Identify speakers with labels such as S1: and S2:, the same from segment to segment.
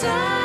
S1: 在。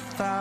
S1: thought